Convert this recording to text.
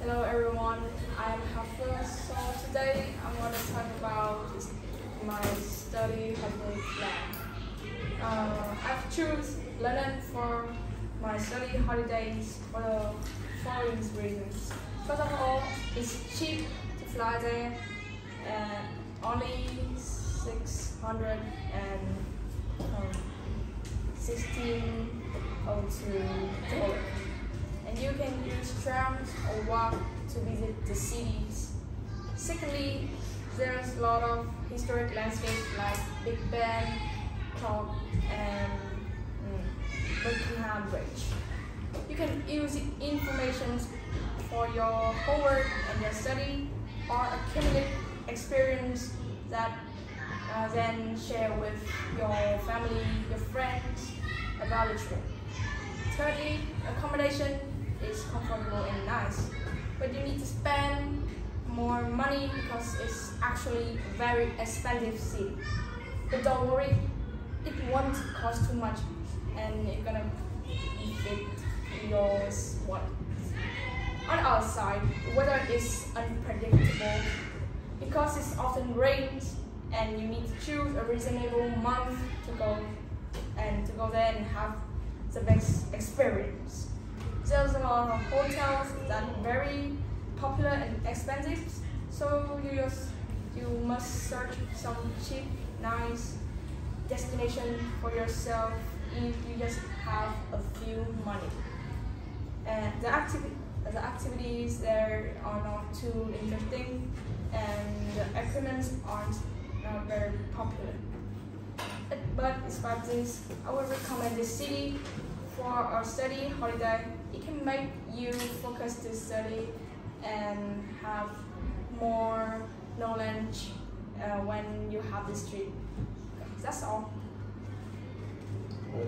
Hello everyone, I'm Hà Phương. So today I'm going to talk about my study holiday plan. Uh, I've choose London for my study holidays for the following reasons. First of all, it's cheap to fly there and only 600 and um, 1602 dollars trams or walk to visit the cities. Secondly, there's a lot of historic landscapes like Big Ben, Clock, and mm, Buckingham Bridge. You can use information for your homework and your study or accumulate experience that uh, then share with your family, your friends about the trip. Thirdly, accommodation is comfortable and nice, but you need to spend more money because it's actually very expensive city. But don't worry, it won't cost too much and it's gonna fit your wallet. On our side, the weather is unpredictable because it's often rains and you need to choose a reasonable month to go and to go there and have the best experience. There's a lot of hotels that are very popular and expensive, so you just you must search some cheap, nice destination for yourself if you just have a few money. And the activity the activities there are not too interesting and the equipment aren't not very popular. But despite this, I would recommend this city for our study holiday. It can make you focus to study and have more knowledge uh, when you have this trip. That's all. Well.